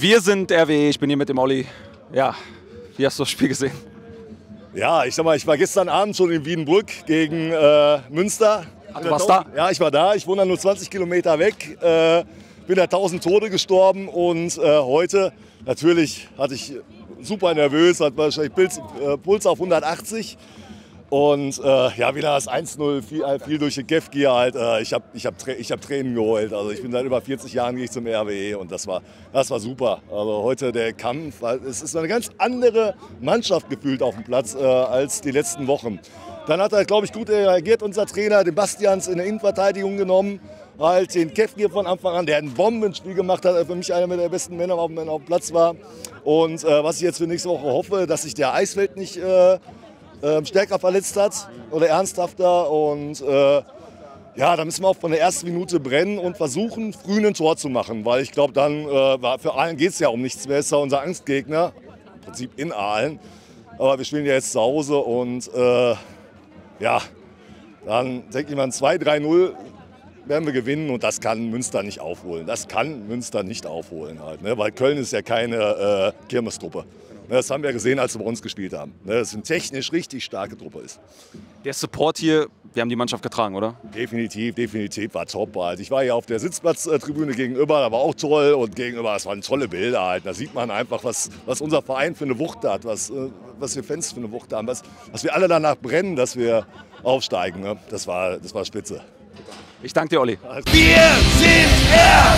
Wir sind RWE, ich bin hier mit dem Olli. Ja, wie hast du das Spiel gesehen? Ja, ich sag mal, ich war gestern Abend schon in Wiedenbrück gegen äh, Münster. Ach, du warst da? Ja, ich war da. Ich wohne nur 20 Kilometer weg. Äh, bin da 1000 Tode gestorben und äh, heute natürlich hatte ich super nervös, hat wahrscheinlich Puls, äh, Puls auf 180. Und äh, ja, wieder das 1-0 viel, äh, viel durch den Gefgier halt. Äh, ich habe ich hab, ich hab Tränen geheult. Also ich bin seit über 40 Jahren gehe ich zum RWE und das war, das war super. Also heute der Kampf, es ist eine ganz andere Mannschaft gefühlt auf dem Platz äh, als die letzten Wochen. Dann hat er, glaube ich, gut reagiert, unser Trainer, den Bastians in der Innenverteidigung genommen. Halt den Kefgir von Anfang an, der ein Bombenspiel gemacht hat, für mich einer der besten Männer auf, auf dem Platz war. Und äh, was ich jetzt für nächste Woche hoffe, dass sich der Eisfeld nicht äh, stärker verletzt hat oder ernsthafter. Und äh, ja, da müssen wir auch von der ersten Minute brennen und versuchen, früh ein Tor zu machen. Weil ich glaube, dann, äh, für Aalen geht es ja um nichts mehr. Ist ja unser Angstgegner, im Prinzip in Aalen. Aber wir spielen ja jetzt zu Hause und äh, ja, dann denke ich mal 2-3-0 werden wir gewinnen und das kann Münster nicht aufholen. Das kann Münster nicht aufholen halt, ne? weil Köln ist ja keine äh, Kirmestruppe. Ne, das haben wir gesehen, als sie bei uns gespielt haben. Ne, das eine technisch richtig starke Truppe ist. Der Support hier, wir haben die Mannschaft getragen, oder? Definitiv, definitiv, war top. Halt. Ich war ja auf der Sitzplatztribüne gegenüber, da war auch toll und gegenüber, das waren tolle Bilder halt. Da sieht man einfach, was, was unser Verein für eine Wucht hat, was, äh, was wir Fans für eine Wucht haben, was, was wir alle danach brennen, dass wir aufsteigen. Ne? Das, war, das war spitze. Ich danke dir, Olli. Wir sind RWE!